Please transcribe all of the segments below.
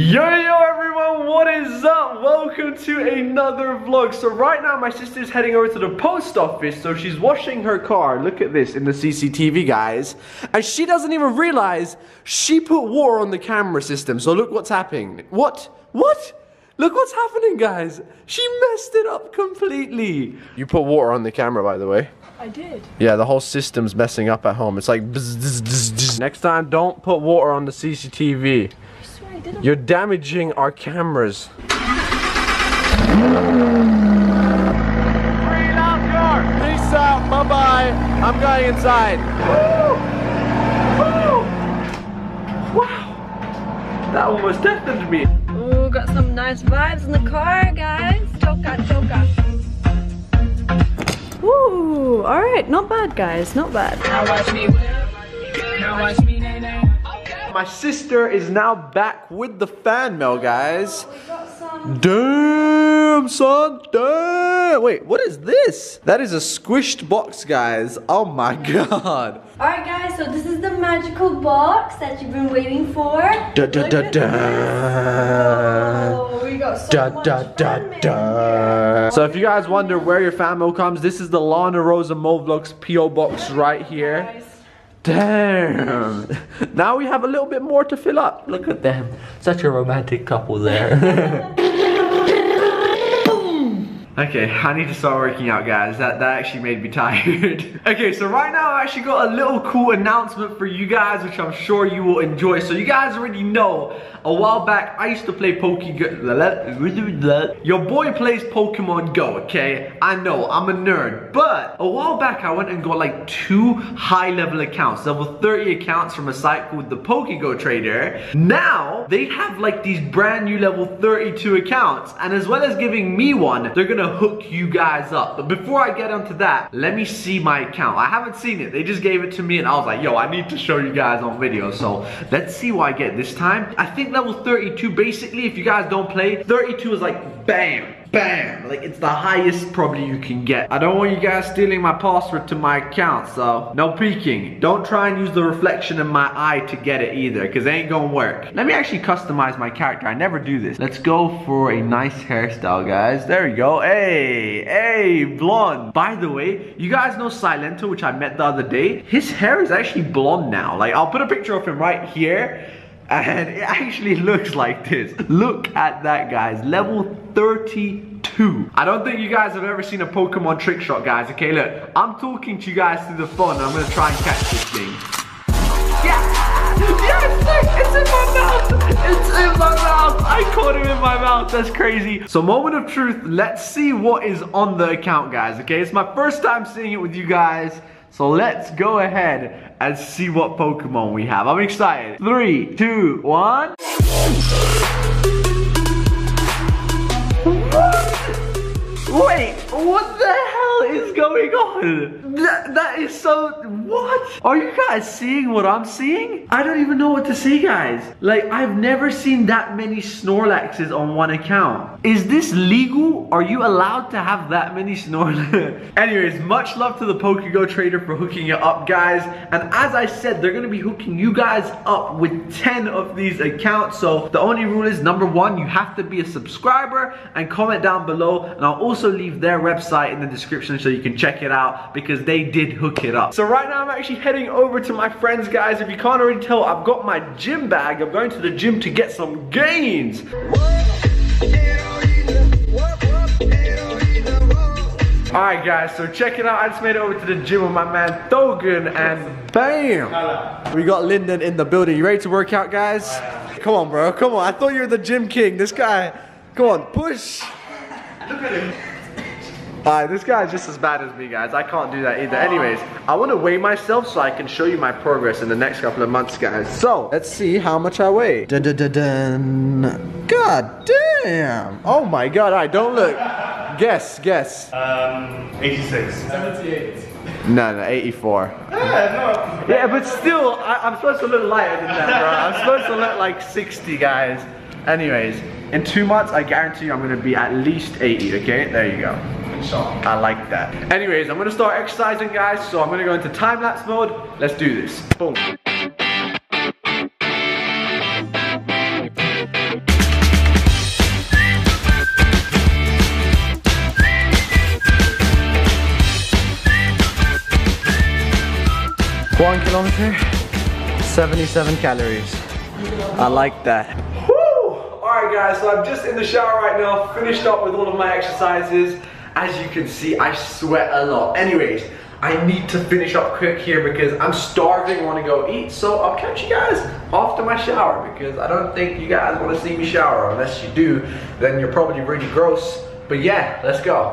Yo yo everyone, what is up? Welcome to another vlog. So right now my sister's heading over to the post office, so she's washing her car. Look at this in the CCTV guys. And she doesn't even realize she put water on the camera system. So look what's happening. What? What? Look what's happening guys. She messed it up completely. You put water on the camera by the way. I did. Yeah, the whole system's messing up at home. It's like bzz, bzz, bzz, bzz. Next time don't put water on the CCTV. I didn't. You're damaging our cameras. Peace out. Bye bye. I'm going inside. Wow. That almost deafened me. Ooh, got some nice vibes in the car, guys. Choka, choka. Ooh, alright, not bad, guys, not bad. My sister is now back with the fan mail, guys. We got some. Damn, son. Damn. Wait, what is this? That is a squished box, guys. Oh my god. Alright, guys, so this is the magical box that you've been waiting for. Da da da da. Oh, we got so Da much da da da. So if you guys wonder where your fan mail comes, this is the Lana Rosa Movlogs PO box right here, here. Damn. Now we have a little bit more to fill up. Look at them. Such a romantic couple there. Okay, I need to start working out, guys. That that actually made me tired. okay, so right now I actually got a little cool announcement for you guys, which I'm sure you will enjoy. So you guys already know, a while back I used to play Pokemon. Your boy plays Pokemon Go, okay? I know, I'm a nerd, but a while back I went and got like two high-level accounts, level 30 accounts from a site called the PokeGo Trader. Now they have like these brand new level 32 accounts, and as well as giving me one, they're gonna hook you guys up. But before I get onto that, let me see my account. I haven't seen it. They just gave it to me and I was like, yo, I need to show you guys on video. So let's see what I get this time. I think level 32, basically, if you guys don't play, 32 is like bam. Bam! Like it's the highest probably you can get. I don't want you guys stealing my password to my account, so no peeking. Don't try and use the reflection in my eye to get it either, because it ain't gonna work. Let me actually customize my character. I never do this. Let's go for a nice hairstyle, guys. There we go. Hey, hey, blonde. By the way, you guys know Silento, which I met the other day. His hair is actually blonde now. Like I'll put a picture of him right here and it actually looks like this. Look at that, guys. Level 32. I don't think you guys have ever seen a Pokemon trick shot, guys. Okay, look. I'm talking to you guys through the phone. I'm going to try and catch this thing. Yeah! Yes! It's in my mouth! It's in my mouth! I caught him in my mouth. That's crazy. So, moment of truth. Let's see what is on the account, guys. Okay, it's my first time seeing it with you guys. So let's go ahead and see what Pokemon we have. I'm excited. Three, two, one. Wait, what the hell is going on? That, that is so, what? Are you guys seeing what I'm seeing? I don't even know what to say, guys. Like, I've never seen that many Snorlaxes on one account. Is this legal? Are you allowed to have that many Snorlax? Anyways, much love to the PokeGo trader for hooking it up, guys. And as I said, they're gonna be hooking you guys up with 10 of these accounts. So the only rule is number one, you have to be a subscriber and comment down below. And I'll also leave their website in the description so you can check it out because they did hook it up. So right now I'm actually heading over to my friends, guys. If you can't already tell, I've got my gym bag. I'm going to the gym to get some gains. Alright guys, so check it out. I just made it over to the gym with my man Thogan and bam! We got Lyndon in the building. You ready to work out guys? Come on bro, come on. I thought you were the gym king. This guy, come on, push. Look at him. Alright, this guy's just as bad as me, guys. I can't do that either. Anyways, I want to weigh myself so I can show you my progress in the next couple of months, guys. So, let's see how much I weigh. Dun, dun, dun, dun. God damn. Oh my god. Alright, don't look. Guess, guess. Um, 86. 78. No, no, 84. Yeah, no. Yeah, but still, I, I'm supposed to look lighter than that, bro. I'm supposed to look like 60, guys. Anyways, in two months, I guarantee you I'm gonna be at least 80, okay? There you go something. I like that. Anyways, I'm gonna start exercising guys, so I'm gonna go into time-lapse mode. Let's do this. Boom. One kilometer, 77 calories. I like that. Woo! All right guys, so I'm just in the shower right now, finished up with all of my exercises. As you can see, I sweat a lot. Anyways, I need to finish up quick here because I'm starving, want to go eat. So I'll catch you guys after my shower because I don't think you guys want to see me shower. Unless you do, then you're probably really gross. But yeah, let's go.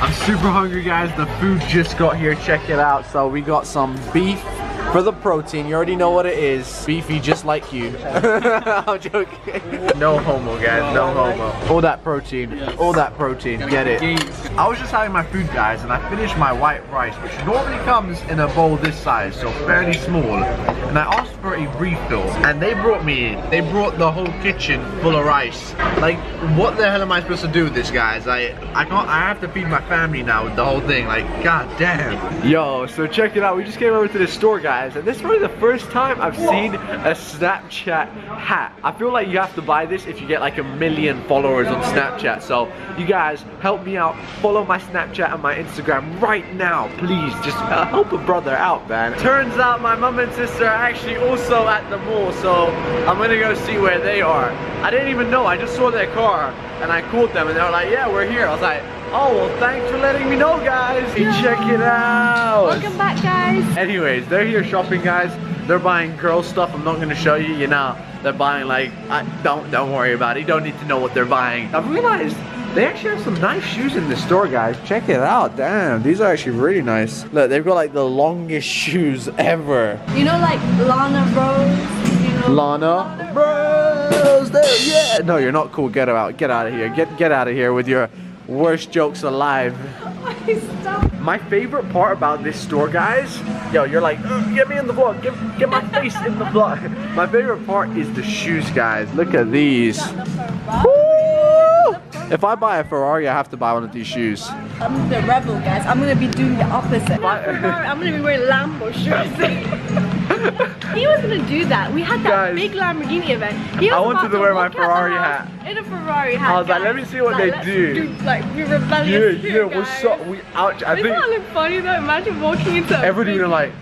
I'm super hungry guys. The food just got here. Check it out. So we got some beef for the protein. You already know what it is. Beefy just like you. I'm joking. No homo guys, no homo. All that protein, all that protein, get it. I was just having my food guys and I finished my white rice which normally comes in a bowl this size, so fairly small. And I asked for a refill and they brought me, they brought the whole kitchen full of rice. Like what the hell am I supposed to do with this guys? I, I can't, I have to feed my family now with the whole thing. Like god damn. Yo, so check it out. We just came over to the store guys and this is probably the first time I've seen a Snapchat hat. I feel like you have to buy this if you get like a million followers on Snapchat. So you guys help me out. Follow my Snapchat and my Instagram right now. Please just uh, help a brother out, man. Turns out my mom and sister actually also at the mall. So I'm gonna go see where they are. I didn't even know. I just saw their car and I called them and they were like, yeah, we're here. I was like, Oh, well, thanks for letting me know, guys. Hey, check it out. Welcome back, guys. Anyways, they're here shopping, guys. They're buying girl stuff. I'm not gonna show you. You know, they're buying like, I, don't don't worry about it. You don't need to know what they're buying. I've realized they actually have some nice shoes in this store, guys. Check it out. Damn, these are actually really nice. Look, they've got like the longest shoes ever. You know, like Lana Rose. You know, Lana Bros. There, yeah. No, you're not cool. Get out. Get out of here. Get get out of here with your worst jokes alive. Stop. My favorite part about this store, guys, yo, you're like, get me in the vlog, get, get my face in the vlog. My favorite part is the shoes, guys. Look at these. Woo! If I buy a Ferrari, I have to buy one of these shoes. I'm the rebel, guys. I'm gonna be doing the opposite. Why- I'm gonna be wearing Lambo shoes. he was gonna do that. We had that Guys, big Lamborghini event. He was I wanted about to wear my walk out the Ferrari hat. In a Ferrari hat. I was like, let me see what Like, they let's do. Like, we Yeah, rebellious yeah, here, what's guys. up? We out. I Wouldn't think that look funny though? Imagine walking into a everybody big- like,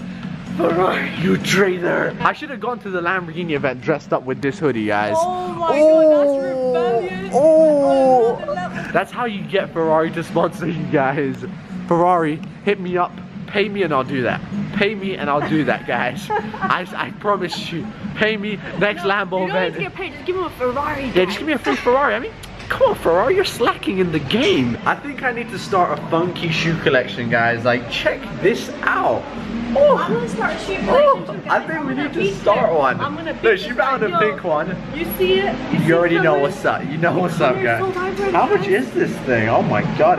Ferrari, you traitor. I should have gone to the Lamborghini event dressed up with this hoodie, guys. Oh my god, that's oh, rebellious. Oh. On another level. That's how you get Ferrari to sponsor you guys. Ferrari, hit me up. Pay me and I'll do that. Pay me and I'll do that, guys. I, I promise you. Pay me next Lambo You don't need event. to get paid, just give him a Ferrari. Yeah, just give me a free Ferrari. I mean, come on, Ferrari, you're slacking in the game. I think I need to start a funky shoe collection, guys. Like, check this out. Oh. I'm Oh, gonna start a shoe oh collection too, guys. I think I'm we need to start it. one. I'm gonna beat Look, she found a one. pink one. You see it? You, see already know colors? what's up. You know what's up, guys. so How much is this thing? Oh my god.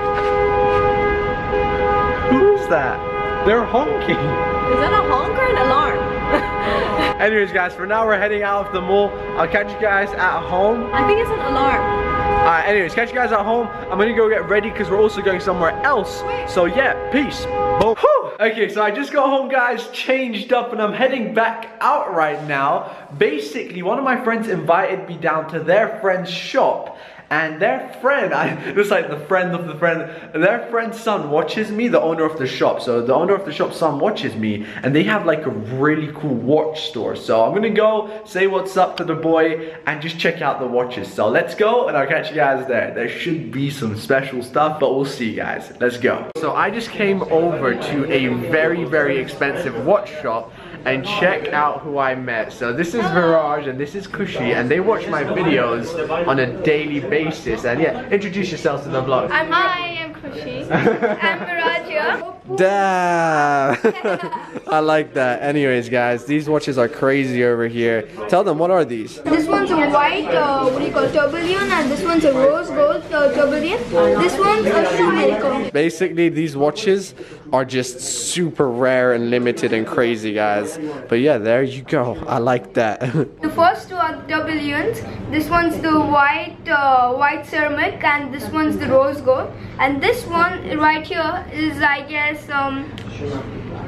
Who's that? They're honking. Is that a honk or an alarm? Anyways, guys, for now we're heading out of the mall. I'll catch you guys at home. I think it's an alarm. Alright, anyways, catch you guys at home. I'm gonna go get ready because we're also going somewhere else. So yeah, peace. Boom. Okay, so I just got home, guys, changed up, and I'm heading back out right now. Basically, one of my friends invited me down to their friend's shop. And their friend, I, it's like the friend of the friend, their friend's son watches me, the owner of the shop. So the owner of the shop's son watches me, and they have like a really cool watch store. So I'm gonna go say what's up to the boy and just check out the watches. So let's go, and I'll catch you guys there. There should be some special stuff, but we'll see, guys. Let's go. So I just came over to a very, very expensive watch shop and check out who I met. So this is Viraj and this is Kushi and they watch my videos on a daily basis. And yeah, introduce yourselves to the vlog. I'm Hi, I'm Kushi. I'm Miraja. Damn! I like that. Anyways, guys, these watches are crazy over here. Tell them, what are these? This one's a white, uh, what do you call it, tourbillon, and this one's a rose gold uh, tourbillon. This one's a Schumacher. Basically, these watches are just super rare and limited and crazy, guys. But yeah, there you go. I like that. The first two are tourbillons. This one's the white, uh, white ceramic, and this one's the rose gold. And this one right here is, I guess, um,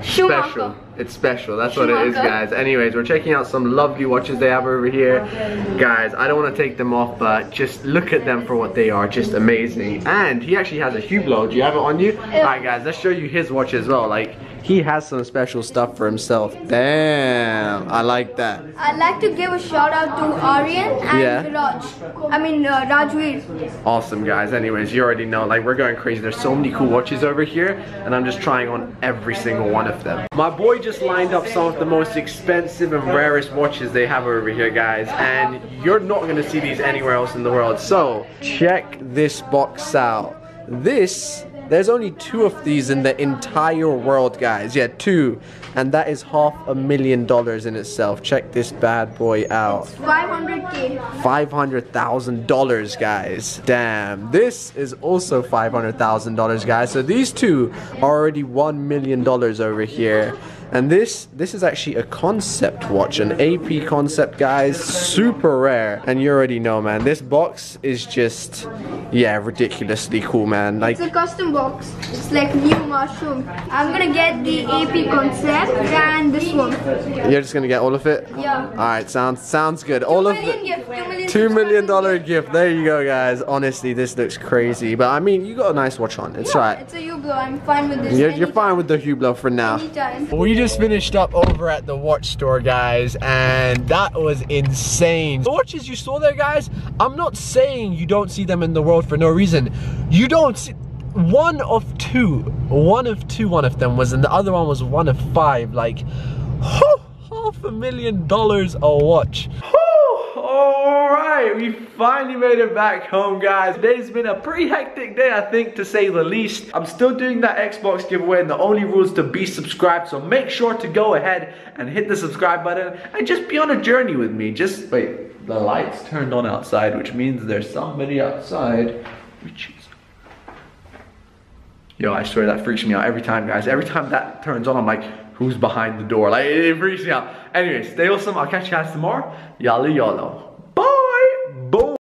Schumacher. Special. It's special. That's what it is, guys. Anyways, we're checking out some lovely watches they have over here. Guys, I don't want to take them off, but just look at them for what they are. Just amazing. And he actually has a Hublot. Do you have it on you? Alright, guys, let's show you his watch as well. Like, he has some special stuff for himself. Damn, I like that. I'd like to give a shout out to Aryan and Yeah. Raj. I mean uh, Rajveer. Awesome, guys. Anyways, you already know, like, we're going crazy. There's so many cool watches over here, and I'm just trying on every single one of them. My boy just lined up some of the most expensive and rarest watches they have over here, guys, and you're not gonna see these anywhere else in the world. So, check this box out. This, there's only two of these in the entire world, guys. Yeah, two. And that is half a million dollars in itself. Check this bad boy out. 500k. $500,000 guys. Damn. This is also $500,000 guys. So these two are already $1 million over here. And this this is actually a concept watch, an AP concept guys, super rare. And you already know man, this box is just yeah, ridiculously cool man. Like It's a custom box. It's like new mushroom. I'm gonna get the AP concept and this one. you're just gonna get all of it? Yeah. Alright, sounds sounds good. All of it. gift. Two million. Two million dollar gift. There you go, guys. Honestly, this looks crazy. But I mean, you got a nice watch on. It's Yeah, right. It's a Hublot. I'm fine with this. You're, you're fine with the Hublot for now. Anytime. We just finished up over at the watch store, guys, and that was insane. The watches you saw there, guys, I'm not saying you don't see them in the world for no reason. You don't see one of two. One of two, one of them was, and the other one was one of five. Like, whew, half a million dollars a watch. Alright, we finally made it back home guys. Today's been a pretty hectic day I think to say the least. I'm still doing that Xbox giveaway and the only rule is to be subscribed so make sure to go ahead and hit the subscribe button and just be on a journey with me. Just wait, the lights turned on outside which means there's somebody outside which is Yo, I swear that freaks me out every time, guys. Every time that turns on, I'm like, who's behind the door? Like, it, freaks me out. Anyway, stay awesome. I'll catch you guys tomorrow. Yalla yolo.